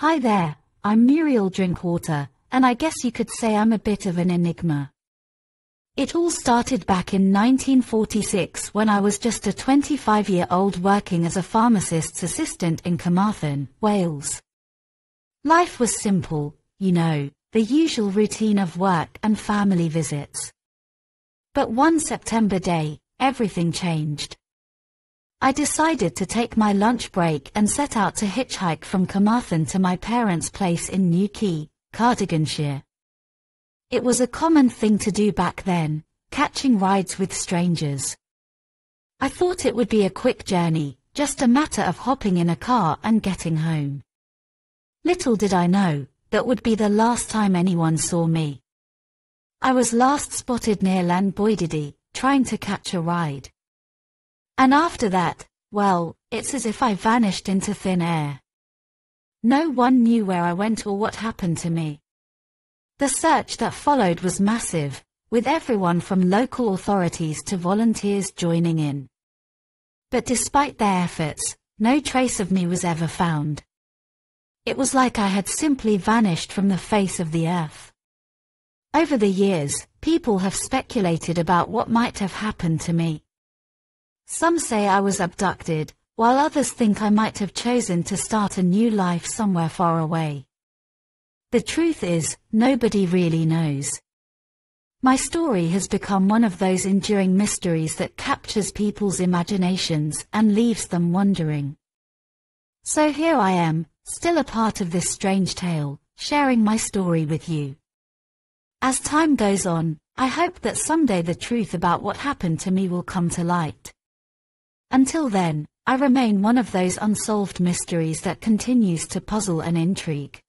Hi there, I'm Muriel Drinkwater, and I guess you could say I'm a bit of an enigma. It all started back in 1946 when I was just a 25-year-old working as a pharmacist's assistant in Carmarthen, Wales. Life was simple, you know, the usual routine of work and family visits. But one September day, everything changed. I decided to take my lunch break and set out to hitchhike from Carmarthen to my parents' place in New Quay, Cardiganshire. It was a common thing to do back then, catching rides with strangers. I thought it would be a quick journey, just a matter of hopping in a car and getting home. Little did I know, that would be the last time anyone saw me. I was last spotted near Llanboididy, trying to catch a ride. And after that, well, it's as if I vanished into thin air. No one knew where I went or what happened to me. The search that followed was massive, with everyone from local authorities to volunteers joining in. But despite their efforts, no trace of me was ever found. It was like I had simply vanished from the face of the earth. Over the years, people have speculated about what might have happened to me. Some say I was abducted, while others think I might have chosen to start a new life somewhere far away. The truth is, nobody really knows. My story has become one of those enduring mysteries that captures people's imaginations and leaves them wondering. So here I am, still a part of this strange tale, sharing my story with you. As time goes on, I hope that someday the truth about what happened to me will come to light. Until then, I remain one of those unsolved mysteries that continues to puzzle and intrigue.